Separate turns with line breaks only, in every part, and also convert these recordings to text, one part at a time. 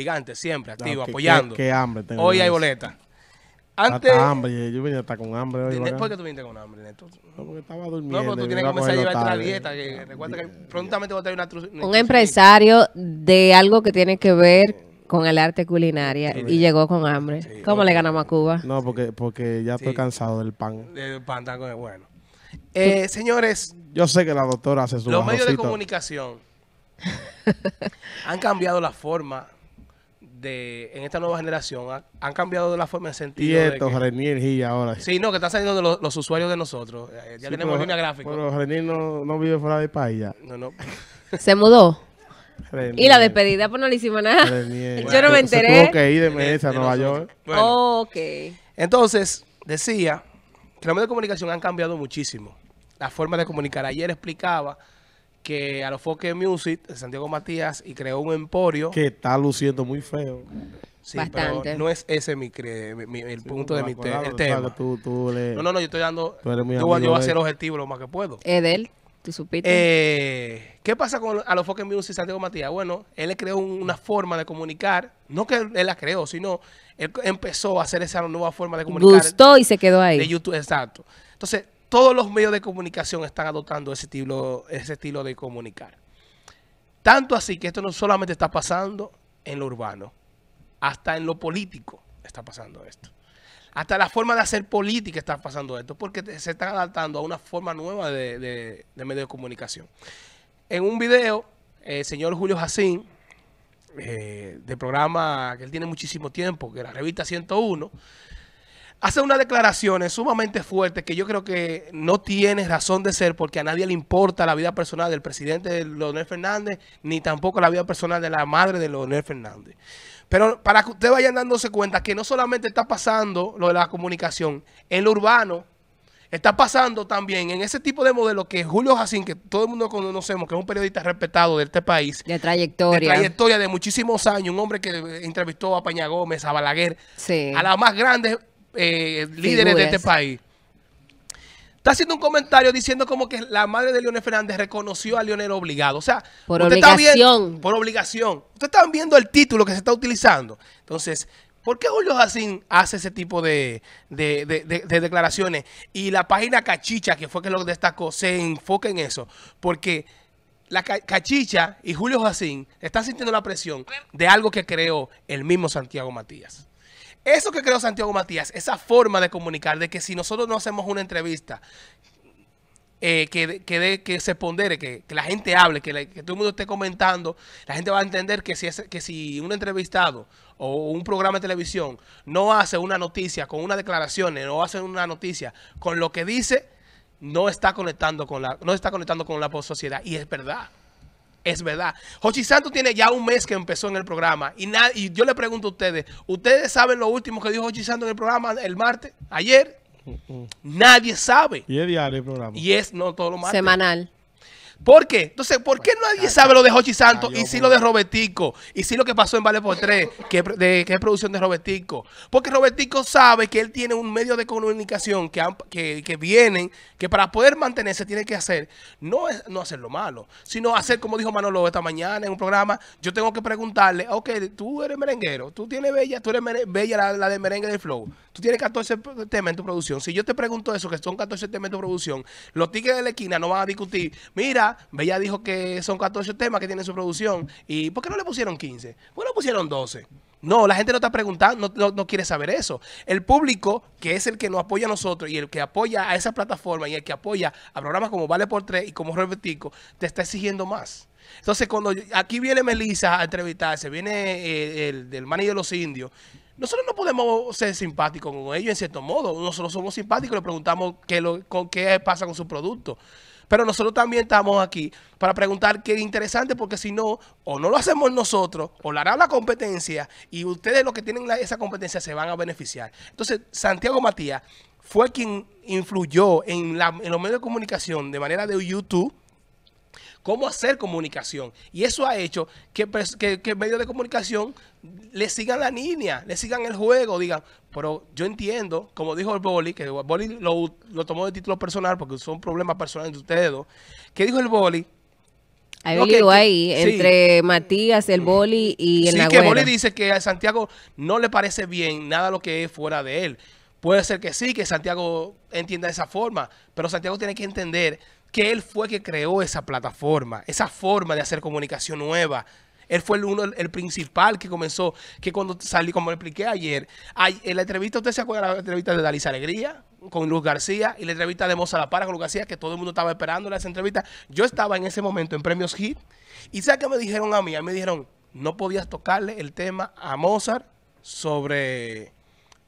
gigante, siempre, activo, apoyando.
Qué, qué hambre tengo.
Hoy hay boleta.
Hasta
Antes...
hambre. Yo venía hasta con hambre hoy.
¿Por qué tú viniste con hambre, Neto?
No, porque estaba
No,
durmiendo.
pero tú tienes que comenzar a llevarte la
tarde.
dieta. Que, recuerda que prontamente voy a traer una...
Un empresario de algo que tiene que ver con el arte culinaria y llegó con hambre.
Sí,
¿Cómo le ganamos a Cuba?
No, porque, porque ya estoy
Sí.
cansado del pan.
De pantaco de bueno. Eh, señores,
Yo sé que la doctora hace su
los medios de
bajocito.
comunicación han cambiado la forma de, en esta nueva generación, ha- han cambiado de la forma en
Y
sentido de
esto,
que-
Renier Gil ahora.
Sí, no, que están saliendo de los, los usuarios de nosotros. Ya
Sí,
tenemos
pero-
línea gráfica.
Pero Renier no, no vive fuera del país ya.
No, no.
Se mudó.
Renier,
Y la despedida, pues no le hicimos nada.
Renier.
Yo no me enteré.
Se tuvo que ir de
De-
Mesa a
de
Nueva
nosotros.
York.
Bueno,
ok.
entonces, decía que los medios de comunicación han cambiado muchísimo. La forma de comunicar. Ayer explicaba que a los Foque Music, de Santiago Matías, y creó un emporio.
Que está luciendo muy feo.
Sí,
Bastante.
pero no es ese mi, cre- mi- mi- el punto de mi te- el tema.
que Tú, tú le-
No, no, no, yo estoy dando.
Tú eres muy
yo, voy-
amigo
yo voy a
de
ser
él.
objetivo lo más que puedo.
Edel, ¿tú supiste?
Eh, ¿Qué pasa con a los Foque Music Santiago Matías? Bueno, él le creó un- una forma de comunicar. No que él la creó, sino él empezó a hacer esa nueva forma de comunicar.
Gustó y se quedó
de
ahí.
YouTube, exacto. Entonces, todos los medios de comunicación están adoptando ese estilo, ese estilo de comunicar. Tanto así que esto no solamente está pasando en lo urbano, hasta en lo político está pasando esto. Hasta la forma de hacer política está pasando esto, porque se están adaptando a una forma nueva de, de, de medio comunicación. En un video, el señor Julio Jacín, eh, del programa que él tiene muchísimo tiempo, que es la revista 101, hace unas declaraciones sumamente fuertes que yo creo que no tiene razón de ser porque a nadie le importa la vida personal del presidente Leonel Fernández, ni tampoco la vida personal de la madre de Leonel Fernández. Pero para que ustedes vayan dándose cuenta que no solamente está pasando lo de la comunicación, en lo urbano, está pasando también en ese tipo de modelo que Julio Jacín, que todo el mundo conocemos, que es un periodista respetado de este país,
De
de
trayectoria.
trayectoria de muchísimos años, un hombre que entrevistó a Paña Gómez, a Balaguer,
Sí.
a las más grandes eh, líderes de este país. Está haciendo un comentario diciendo como que la madre de Leonel Fernández reconoció a Leonel obligado. O sea,
Por
usted está
obligación.
viendo- por obligación. Ustedes están viendo el título que se está utilizando. Entonces, ¿por qué Julio Jacín hace ese tipo de, de- de- de- de declaraciones? Y la página Cachicha, que fue que lo destacó, se enfoca en eso. Porque la ca- Cachicha y Julio Jacín están sintiendo la presión de algo que creó el mismo Santiago Matías. Eso que creó Santiago Matías, esa forma de comunicar, de que si nosotros no hacemos una entrevista, eh, que, que, dé- que se pondere, que, la gente hable, que todo el mundo esté comentando, la gente va a entender que si, es, que si un entrevistado o un programa de televisión no hace una noticia con unas declaraciones, no hace una noticia con lo que dice, no está conectando con la, no está conectando con la sociedad. Y es verdad. Es verdad. Jochi Santos tiene ya un mes que empezó en el programa y, y yo le pregunto a ustedes, ¿ustedes saben lo último que dijo Jochi Santos en el programa el martes, ayer? Nadie sabe.
Y es diario el programa.
Y es, no todos los martes.
Semanal.
¿Por qué? Entonces, ¿por qué nadie sabe lo de Jochi Santos y sí lo de Robertico? Y sí lo que pasó en Vale por Tres, que, de, que es producción de Robertico. Porque Robertico sabe que él tiene un medio de comunicación que, que, que vienen, que para poder mantenerse tiene que hacer, no es no hacer lo malo, sino hacer como dijo Manolo esta mañana en un programa, yo tengo que preguntarle, ok, tú eres merenguero, tú tienes bella, tú eres bella la, la de merengue del flow, tú tienes 14 temas en tu producción. Si yo te pregunto eso, que son 14 temas en tu producción, los tigres de la esquina no van a discutir, mira, Bella dijo que son 14 temas que tiene en su producción, ¿y por qué no le pusieron 15? ¿Por qué no pusieron 12? No, la gente no está preguntando, no, no- quiere saber eso. El público, que es el que nos apoya a nosotros y el que apoya a esa plataforma y el que apoya a programas como Vale por Tres y como Robertico, te está exigiendo más. Entonces, cuando aquí viene Melissa a entrevistarse, viene eh, el del Mani de los Indios, nosotros no podemos ser simpáticos con ellos en cierto modo. Nosotros somos simpáticos y le preguntamos qué, lo, qué pasa con su producto. Pero nosotros también estamos aquí para preguntar qué es interesante, porque si no, o no lo hacemos nosotros, o lo hará la competencia, y ustedes los que tienen la- esa competencia se van a beneficiar. Entonces, Santiago Matías fue quien influyó en, la- en los medios de comunicación de manera de YouTube, cómo hacer comunicación. Y eso ha hecho que, pers- que, que medios de comunicación le sigan la línea, le sigan el juego, digan, pero yo entiendo, como dijo el Boli, que el Boli lo, lo tomó de título personal porque son problemas personales de ustedes dos, que dijo el Boli,
Hay lío
que-
ahí
sí.
entre Matías, el boli y el
Sí, que. Boli dice que a Santiago no le parece bien nada lo que es fuera de él. Puede ser que sí, que Santiago entienda de esa forma, pero Santiago tiene que entender que él fue que creó esa plataforma, esa forma de hacer comunicación nueva. Él fue el uno, el principal que comenzó, que cuando salí, como le expliqué ayer, ay- en la entrevista, ¿usted se acuerda de la entrevista de Dalisa Alegría con Luz García y la entrevista de Moza La Para con Luz García, que todo el mundo estaba esperando esa entrevista? Yo estaba en ese momento en Premios Hit y ¿sabes qué me dijeron a mí? A mí me dijeron, no podías tocarle el tema a Mozart sobre,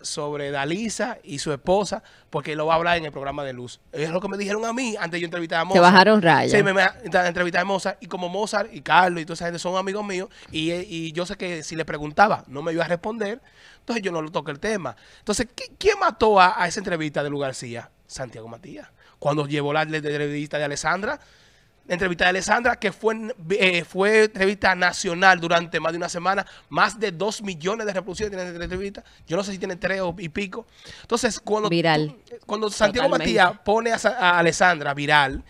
sobre Dalisa y su esposa, porque lo va a hablar en el programa de Luz. Es lo que me dijeron a mí antes de yo entrevistar a Mozart.
bajaron raya.
Sí, me, me entrevisté a Mozart y como Mozart y Carlos y toda esa gente son amigos míos y, y yo sé que si le preguntaba no me iba a responder, entonces yo no le toqué el tema. Entonces, ¿qui- ¿quién mató a, a esa entrevista de Lu García? Santiago Matías. Cuando llevó la, la entrevista de Alessandra, la entrevista de Alessandra, que fue, eh, fue entrevista nacional durante más de una semana, más de dos millones de reproducciones tiene esta entrevista. Yo no sé si tiene tres o- y pico. Entonces, cuando,
Viral.
cuando Santiago. Matías pone a Alessandra viral,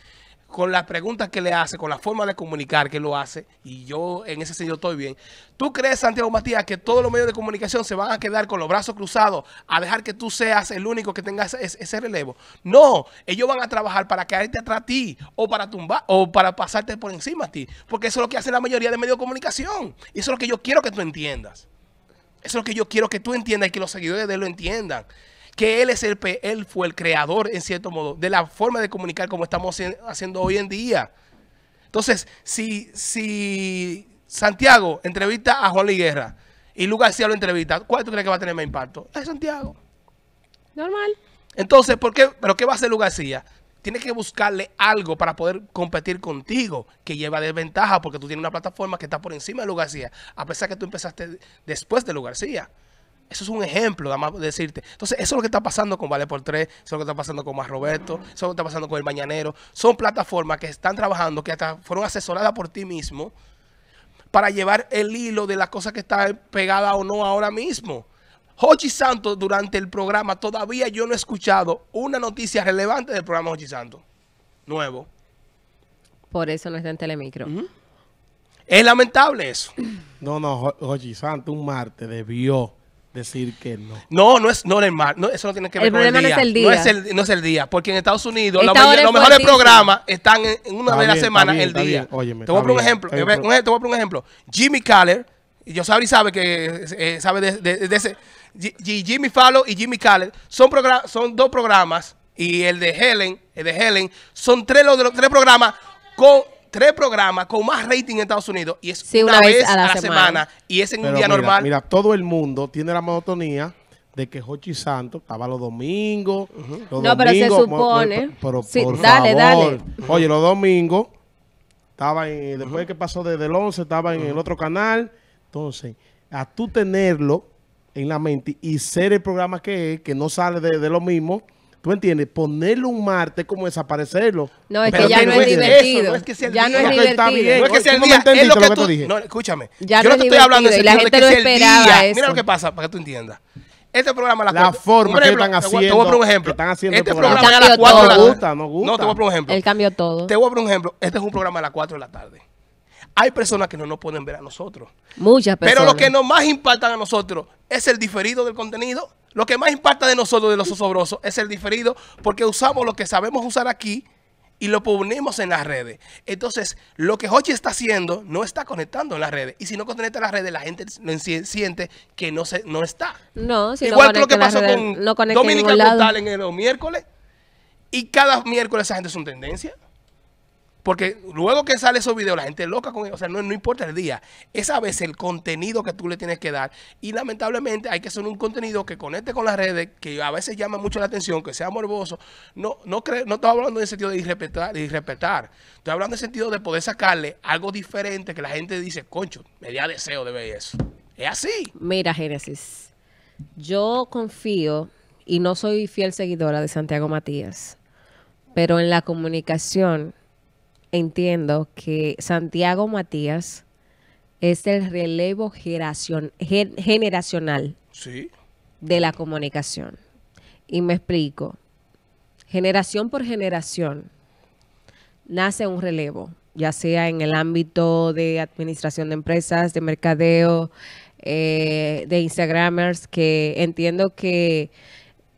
con las preguntas que le hace, con la forma de comunicar que lo hace, y yo en ese sentido estoy bien. ¿Tú crees, Santiago Matías, que todos los medios de comunicación se van a quedar con los brazos cruzados a dejar que tú seas el único que tenga ese, relevo? No, ellos van a trabajar para caerte atrás a ti, o para tumbar, o para pasarte por encima a ti, porque eso es lo que hace la mayoría de medios de comunicación, y eso es lo que yo quiero que tú entiendas. Eso es lo que yo quiero que tú entiendas y que los seguidores de él lo entiendan. Que él es el él fue el creador, en cierto modo, de la forma de comunicar como estamos haci- haciendo hoy en día. Entonces, si, si Santiago entrevista a Juan Luis Guerra y Lu García lo entrevista, ¿cuál tú crees que va a tener más impacto? Es Santiago.
Normal.
Entonces, ¿por qué? ¿Pero qué va a hacer Lu García? Tiene que buscarle algo para poder competir contigo, que lleva desventaja porque tú tienes una plataforma que está por encima de Lu García, a pesar que tú empezaste después de Lu García. Eso es un ejemplo, nada más decirte. Entonces, eso es lo que está pasando con Vale por Tres, eso es lo que está pasando con Más Roberto, eso es lo que está pasando con El Mañanero. Son plataformas que están trabajando, que hasta fueron asesoradas por ti mismo, para llevar el hilo de las cosas que están pegadas o no ahora mismo. Hochi Santos, durante el programa, todavía yo no he escuchado una noticia relevante del programa Hochi Santos. Nuevo.
Por eso no está en Telemicro.
Es lamentable eso.
No, no, Jo- Jochi Santo un martes debió decir que no.
No, no es no el mar, no, eso no tiene que ver
El
con el
problema
día.
no es el
No
día.
es el, no es el día, porque en Estados Unidos la mayoría- los mejores programas están en, en una
Está
vez a la
bien,
semana
está bien,
el día.
bien. Óyeme,
te voy a poner un ejemplo. Eh, te voy a poner un ejemplo. Jimmy Caller, y yo sabes sabe que eh, sabe de, de- de ese G- G- Jimmy Fallon y Jimmy Caller son son dos programas y el de Helen, el de Helen son tres los de los tres programas con tres programas con más rating en Estados Unidos y es
Sí,
una,
una vez
vez
a
a
la semana.
semana. y es en
Pero
un día
mira,
normal.
Mira, todo el mundo tiene la monotonía de que Jochi Santos estaba los domingos. los
No, pero se
mo-
supone.
Pero,
Sí,
por
dale,
favor.
dale.
Oye, los domingos estaba en, después que pasó desde el 11, estaba en el otro canal. Entonces, a tú tenerlo en la mente y ser el programa que es, que no sale de, de lo mismo, ¿tú entiendes? Ponerlo un martes como desaparecerlo.
No, es que ya no es divertido.
no es que sea el
ya no es
Ok, está
divertido.
bien.
No es que sea el día, es
entendiste
lo que tú...
te dije.
No, escúchame.
Ya
yo
no
no te
es
estoy hablando
divertido, y la
sentido de
gente
que
no
sea el día.
eso.
Mira lo que pasa, para que tú entiendas. Este programa a las
La
cuatro-
forma
por
que están
te voy- Te voy a poner un
haciendo-
ejemplo.
están haciendo
Este
el
programa a las
Cambió
4 de la tarde.
Gusta, no gusta.
No, te voy a poner un ejemplo.
Él cambió todo.
Te voy a poner un ejemplo. Este es un programa a las 4 de la tarde. Hay personas que no nos pueden ver a nosotros.
Muchas personas.
Pero lo que nos más impacta a nosotros es el diferido del contenido. Lo que más impacta de nosotros, de los osobrosos, es el diferido porque usamos lo que sabemos usar aquí y lo ponemos en las redes. Entonces, lo que Hochi está haciendo no está conectando en las redes. Y si no conecta en las redes, la gente si- siente que no, se, no está.
No, si
Igual
no
que lo que pasó con
no
Dominica. Brutal en el- los miércoles. Y cada miércoles esa gente es una tendencia. Porque luego que sale esos videos, la gente es loca con ellos. O sea, no, no importa el día. Es a veces el contenido que tú le tienes que dar. Y lamentablemente hay que hacer un contenido que conecte con las redes, que a veces llama mucho la atención, que sea morboso. No, no, cre- no estoy hablando en el sentido de irrespetar, de. Estoy hablando en el sentido de poder sacarle algo diferente que la gente dice, concho, me da deseo de ver eso. Es así.
Mira, Génesis, yo confío y no soy fiel seguidora de Santiago Matías, pero en la comunicación entiendo que Santiago Matías es el relevo generacion- gen- generacional
Sí.
de la comunicación. Y me explico. Generación por generación nace un relevo. ya sea en el ámbito de administración de empresas, de mercadeo, eh, de Instagramers, que entiendo que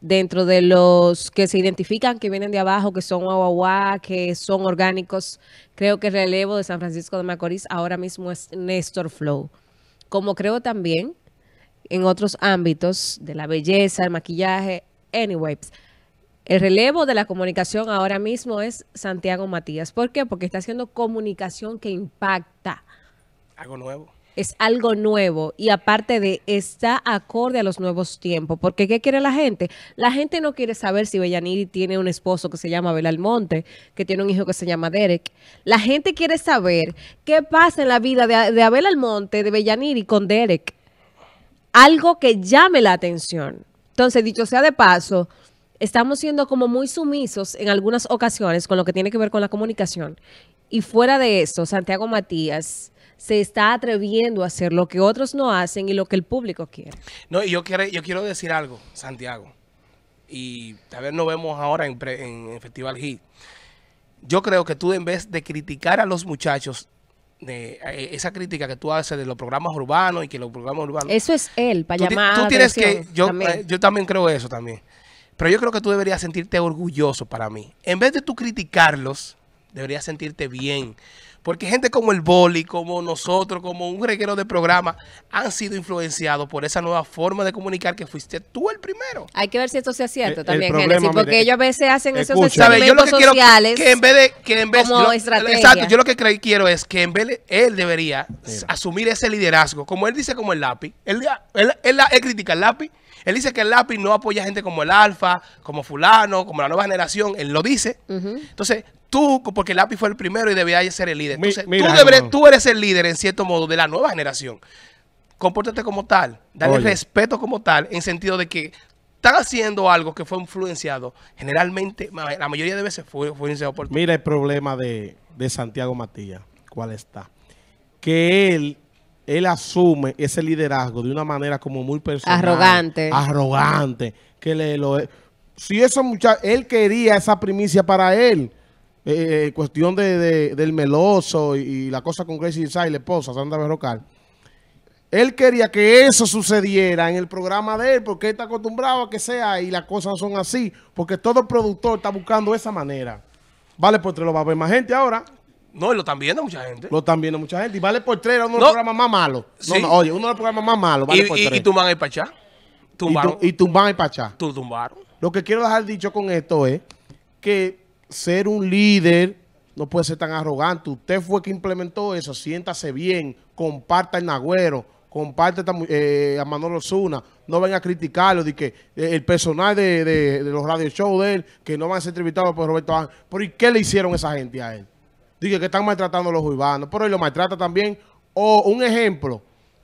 dentro de los que se identifican que vienen de abajo, que son guagua, que son orgánicos, creo que el relevo de San Francisco de Macorís ahora mismo es Néstor Flow. Como creo también en otros ámbitos de la belleza, el maquillaje, anyways. El relevo de la comunicación ahora mismo es Santiago Matías. ¿Por qué? Porque está haciendo comunicación que impacta.
Algo nuevo.
Es algo nuevo y aparte de está acorde a los nuevos tiempos. Porque ¿qué quiere la gente? La gente no quiere saber si Bellaniri tiene un esposo que se llama Abel Almonte, que tiene un hijo que se llama Derek. La gente quiere saber qué pasa en la vida de, de Abel Almonte, de Bellaniri con Derek algo que llame la atención. Entonces, dicho sea de paso, estamos siendo como muy sumisos en algunas ocasiones con lo que tiene que ver con la comunicación. Y fuera de eso, Santiago Matías se está atreviendo a hacer lo que otros no hacen y lo que el público quiere.
No, y yo quiero, yo quiero decir algo, Santiago. Y tal vez nos vemos ahora en, pre- en, en Festival Hit. Yo creo que tú en vez de criticar a los muchachos, de eh, esa crítica que tú haces de los programas urbanos y que los programas urbanos...
Eso es él, para
tú,
llamar
tú tienes que, yo
también.
eh, yo también creo eso también. Pero yo creo que tú deberías sentirte orgulloso para mí. En vez de tú criticarlos, deberías sentirte bien. Porque gente como el Boli, como nosotros, como un reguero de programa, han sido influenciados por esa nueva forma de comunicar que fuiste tú el primero.
Hay que ver si esto sea cierto
El- el
también,
problema,
Génesis, porque
mire,
ellos a veces hacen esos
escucha.
¿Sabes? Yo lo que
experimentos
quiero
sociales.
que en vez de que en vez
como
yo
estrategia.
exacto, yo lo que quiero es que en vez de- él debería asumir ese liderazgo, como él dice como el lápiz. Él, él, él- él critica el lápiz. Él dice que el lápiz no apoya gente como el Alfa, como fulano, como la nueva generación. Él lo dice. Entonces, tú, porque el lápiz fue el primero y debía ser el líder.
Mi-
Entonces,
mira,
tú, deberes- tú eres el líder, en cierto modo, de la nueva generación. Compórtate como tal. Dale
Oye.
respeto como tal, en sentido de que están haciendo algo que fue influenciado. Generalmente, la mayoría de veces fue, fue influenciado por ti.
Mira el problema de, de Santiago Matías. ¿Cuál está? Que él, él asume ese liderazgo de una manera como muy personal.
Arrogante.
Arrogante. Que le lo Si eso mucha él quería esa primicia para él. Eh, eh, cuestión de, de- del meloso y, y la cosa con Gracie Isai, la esposa, Sandra Berrocal. Él quería que eso sucediera en el programa de él, porque él está acostumbrado a que sea y las cosas no son así, porque todo productor está buscando esa manera. Vale por tres lo va a ver más gente ahora,
No, y lo están viendo mucha gente.
lo están viendo mucha gente, y vale por tres era uno de
No.
los programas más malos. No,
Sí.
no, oye, uno de los programas más malos, vale por
y, y,
tres.
y tumban el pachá.
y,
Tumbaron.
tu- y tumban y pachá.
tú tumbaron.
Lo que quiero dejar dicho con esto es que ser un líder no puede ser tan arrogante. Usted fue que implementó eso. Siéntase bien, comparta el Nagüero, comparte eh, a Manolo Zuna. No venga a criticarlo de que eh, el personal de, de- los radio shows de él, que no van a ser entrevistados por Roberto Ángel. ¿Pero y qué le hicieron esa gente a él? Dije que están maltratando a los urbanos, pero él lo maltrata también. O un ejemplo,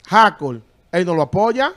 Hackle, él no lo apoya.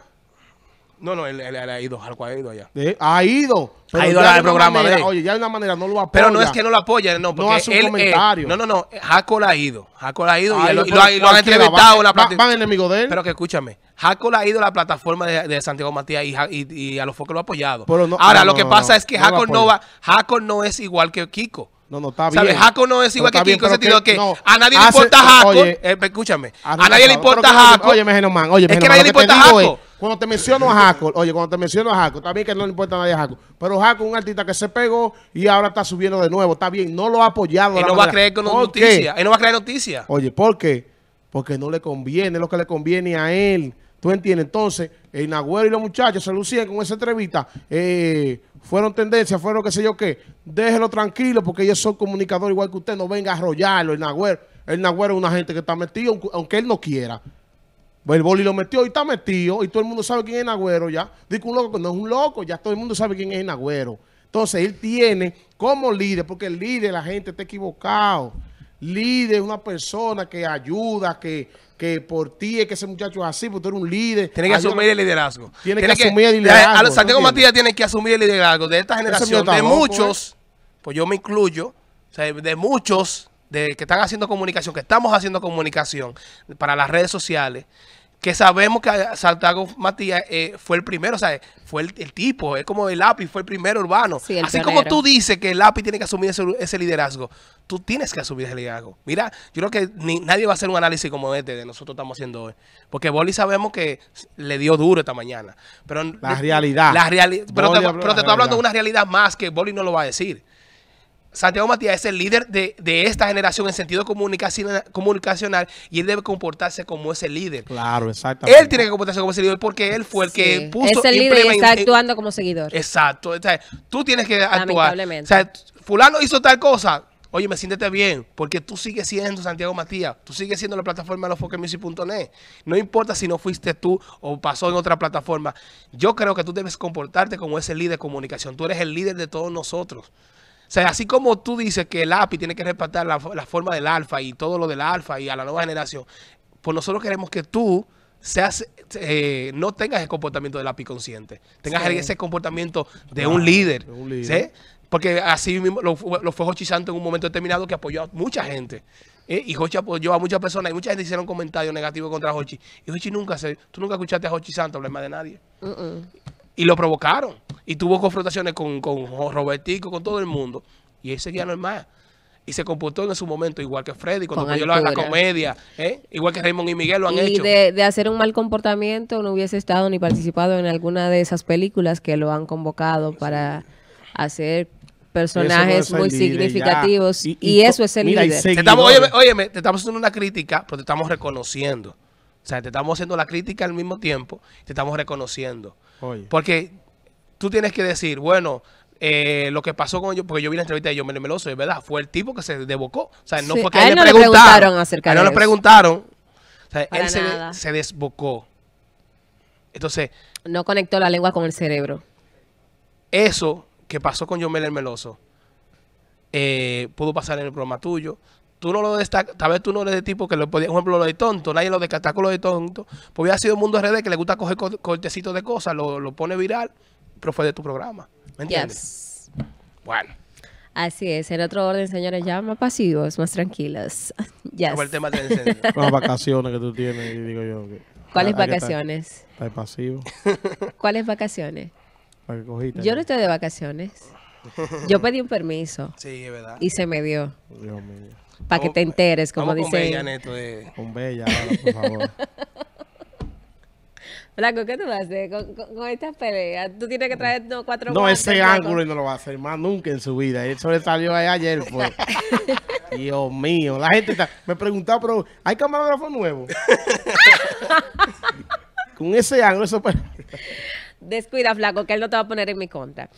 No, no, él, él- él ha ido, algo ha ido allá.
Eh, ha ido.
Ha ido al programa
manera-
de él.
Oye, ya de una manera no lo apoya.
Pero no es que no lo apoya, no, porque
hace un
él, eh,
comentario.
no, no, no, Jaco ha ido. Jaco ha ido y, lo, y lo han entrevistado en la
van- enemigos de él.
Pero que escúchame, Jaco ha ido a la plataforma de, de Santiago Matías y, a los focos lo ha apoyado.
Pero no-
Ahora,
no,
lo
no,
que
no,
pasa
no.
es que
No
Jaco no va, Jaco no es igual que Kiko.
no, no, está
¿Sabes?
bien.
Jaco no es igual que Kiko, en sentido que
no,
a nadie le importa Jaco.
oye,
eh, escúchame,
Ah,
a
no,
nadie le
no,
importa Jaco.
Oye, oye,
Es que
Meneman,
nadie le importa Jaco.
Cuando te menciono a Jaco, oye, cuando te menciono a Jaco, bien que no le importa a nadie a Jaco, pero Jaco es un artista que se pegó y ahora está subiendo de nuevo, está bien, no lo ha apoyado.
Él no va a creer con noticias. Él no va a creer noticias.
Oye, ¿por qué? Porque no le conviene lo que le conviene a él. ¿Tú entiendes? Entonces, el Nagüero y los muchachos se lucían con esa entrevista. eh, fueron tendencias, fueron qué sé yo qué. Déjelo tranquilo porque ellos son comunicadores igual que usted. No venga a arrollarlo. El Nagüero, el Nagüero es una gente que está metido, aunque él no quiera. Pues El boli lo metió y está metido y todo el mundo sabe quién es Nagüero ya. Digo un loco que no es un loco, ya todo el mundo sabe quién es Nagüero. Entonces él tiene como líder, porque el líder la gente está equivocado. Líder es una persona que ayuda, que, que por ti es que ese muchacho es así, porque tú eres un líder.
Tiene que
Ayuda-
asumir el liderazgo.
Tiene que asumir el liderazgo,
A Santiago. Matías tiene que asumir el liderazgo de esta generación, de muchos, pues yo me incluyo, o sea, de muchos de que están haciendo comunicación, que estamos haciendo comunicación para las redes sociales, que sabemos que Santiago Matías eh, fue el primero, o sea, fue el, el tipo, es como el lápiz, fue el primero urbano.
Sí, el
Así
pionero.
como tú dices que el lápiz tiene que asumir ese, ese liderazgo, tú tienes que asumir ese liderazgo. Mira, yo creo que ni- nadie va a hacer un análisis como este que nosotros estamos haciendo hoy. Porque Boli sabemos que le dio duro esta mañana. Pero
La realidad.
La reali- pero
Boli
te, pero
de
te estoy hablando de una realidad más que Boli no lo va a decir. Santiago Matías es el líder de, de esta generación en sentido comunicacional, comunicacional y él debe comportarse como ese líder.
Claro, exactamente.
Él tiene que comportarse como ese líder porque él fue el que puso...
Es el líder y está actuando como seguidor.
Exacto. O sea, tú tienes que actuar.
Lamentablemente.
O sea, fulano hizo tal cosa. Oye, me siéntete bien, porque tú sigues siendo Santiago Matías, tú sigues siendo la plataforma de losfoquemusic.net. No importa si no fuiste tú o pasó en otra plataforma. Yo creo que tú debes comportarte como ese líder de comunicación. Tú eres el líder de todos nosotros. O sea, así como tú dices que el API tiene que respetar la, la forma del alfa y todo lo del alfa y a la nueva generación, pues nosotros queremos que tú seas, eh, no tengas el comportamiento del API consciente, tengas
Sí.
ese comportamiento de un líder.
de un líder.
¿sí? Porque así mismo lo, fue- lo fue Jochi Santos en un momento determinado que apoyó a mucha gente. ¿eh? Y Jochi apoyó a muchas personas y mucha gente hicieron comentarios negativos contra Jochi. Y Jochi nunca se, tú nunca escuchaste a Jochi Santos hablar más de nadie. Y lo provocaron. Y tuvo confrontaciones con, con Robertico, con todo el mundo. Y él seguía normal. Y se comportó en su momento igual que Freddy, cuando la, la
altura.
comedia. ¿eh? Igual que Raymond y Miguel lo han
y
hecho.
de, de hacer un mal comportamiento no hubiese estado ni participado en alguna de esas películas que lo han convocado para hacer personajes
no
muy
líder,
significativos
Y-
y,
y
eso
to-
es el
mira, y
líder.
Te estamos, óyeme, óyeme, te estamos haciendo una crítica, pero te estamos reconociendo. O sea, te estamos haciendo la crítica al mismo tiempo, te estamos reconociendo.
Oye.
Porque tú tienes que decir, bueno, eh, lo que pasó con yo, porque yo vi la entrevista de John Melo Meloso, es verdad, fue el tipo que se debocó. O sea, no
Sí,
fue que
a él
él
no
le preguntaron.
preguntaron acerca
a él
de
no le preguntaron. O sea,
Para
él se, desbocó. Entonces,
No conectó la lengua con el cerebro.
eso que pasó con John Melo Meloso eh, pudo pasar en el programa tuyo. Tú no lo destacas, tal vez tú no eres de tipo que lo podía, por ejemplo, lo de tonto, nadie lo destacó lo de tonto, pues hubiera sido un mundo RD que le gusta coger co- cortecitos de cosas, lo, lo pone viral, pero fue de tu programa. ¿Me entiendes?
Yes.
Bueno,
Así es. En otro orden, señores, ya más pasivos, más tranquilos. Yes.
fue el tema.
Con las vacaciones que tú tienes, y digo yo. que-
¿Cuáles vacaciones?
Pasivo.
¿Cuáles vacaciones?
Para que cogiste.
Yo no estoy de vacaciones. Yo pedí un permiso
Sí, es verdad.
y se me dio.
Dios mío.
Para que te enteres, como
Vamos con. Bella de-
Con Bella ahora, por favor.
Blanco, ¿qué tú vas a hacer con, estas peleas? Tú tienes que traer no, cuatro
No, ese ángulo y no lo va a hacer más nunca en su vida. Él sobresalió ahí ayer, pues. Dios mío, la gente está... me preguntaba, pero ¿hay camarógrafo nuevo? con ese ángulo, eso para...
Descuida, flaco, que él no te va a poner en mi contra.